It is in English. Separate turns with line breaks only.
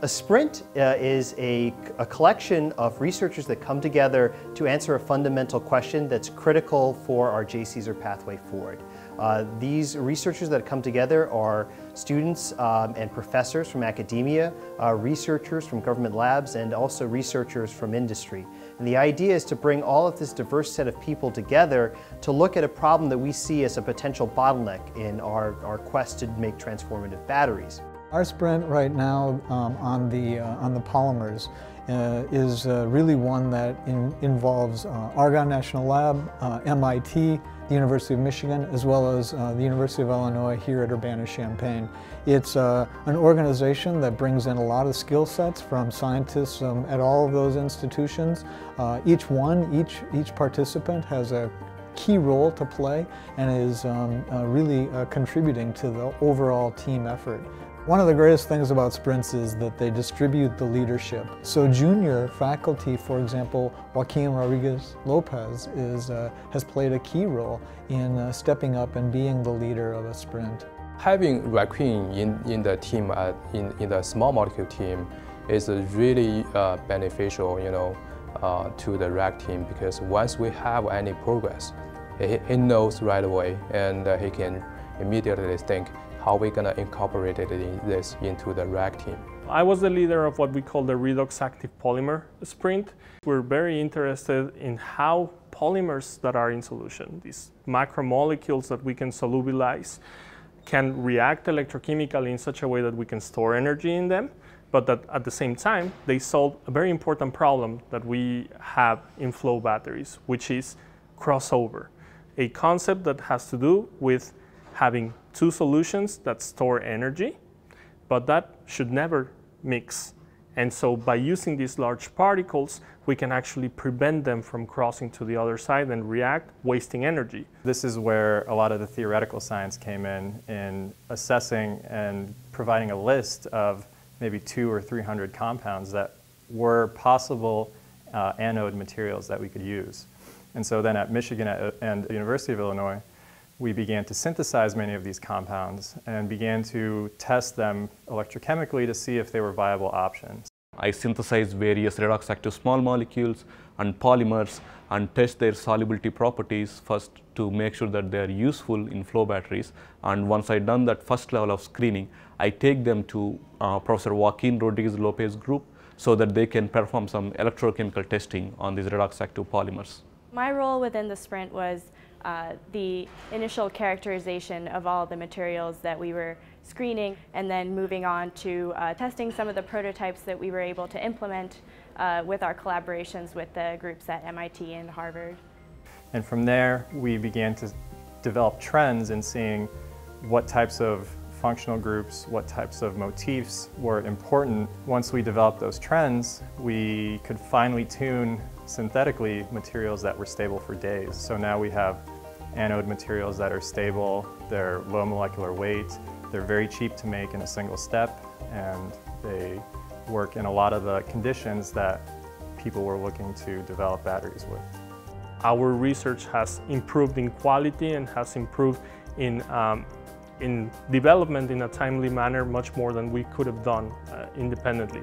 A sprint uh, is a, a, collection of researchers that come together to answer a fundamental question that's critical for our JCESR pathway forward. Uh, these researchers that come together are students um, and professors from academia, uh, researchers from government labs, and also researchers from industry. And the idea is to bring all of this diverse set of people together to look at a problem that we see as a potential bottleneck in our, our quest to make transformative batteries.
Our sprint right now um, on, the, uh, on the polymers uh, is uh, really one that in, involves uh, Argonne National Lab, uh, MIT, the University of Michigan, as well as uh, the University of Illinois here at Urbana-Champaign. It's an organization that brings in a lot of skill sets from scientists um, at all of those institutions. each one, each, each participant has a key role to play and is um, really contributing to the overall team effort. One of the greatest things about sprints is that they distribute the leadership. So junior faculty, for example, Joaquin Rodriguez Lopez is, uh, has played a key role in uh, stepping up and being the leader of a sprint.
Having Joaquin in, in the team, uh, in, in the small molecule team, is really uh, beneficial, you know, uh, to the RAC team because once we have any progress, he, knows right away and uh, he can immediately think, how we're going to incorporate it in this into the RAC team.
I was the leader of what we call the redox active polymer sprint. We're very interested in how polymers that are in solution, these macromolecules that we can solubilize, can react electrochemically in such a way that we can store energy in them, but that at the same time, they solve a very important problem that we have in flow batteries, which is crossover, a concept that has to do with having two solutions that store energy, but that should never mix. And so by using these large particles, we can actually prevent them from crossing to the other side and react, wasting energy.
This is where a lot of the theoretical science came in, in assessing and providing a list of maybe two or 300 compounds that were possible uh, anode materials that we could use. And so then at Michigan and the University of Illinois, we began to synthesize many of these compounds and began to test them electrochemically to see if they were viable options.
I synthesize various redox active small molecules and polymers and test their solubility properties first to make sure that they are useful in flow batteries. And once I've done that first level of screening, I take them to uh, Professor Joaquin Rodriguez Lopez group so that they can perform some electrochemical testing on these redox active polymers.
My role within the sprint was uh, the initial characterization of all the materials that we were screening and then moving on to uh, testing some of the prototypes that we were able to implement uh, with our collaborations with the groups at MIT and Harvard.
And from there we began to develop trends in seeing what types of functional groups, what types of motifs were important. Once we developed those trends, we could finely tune synthetically materials that were stable for days. So now we have anode materials that are stable, they're low molecular weight, they're very cheap to make in a single step, and they work in a lot of the conditions that people were looking to develop batteries with.
Our research has improved in quality and has improved in, um, in development in a timely manner much more than we could have done uh, independently.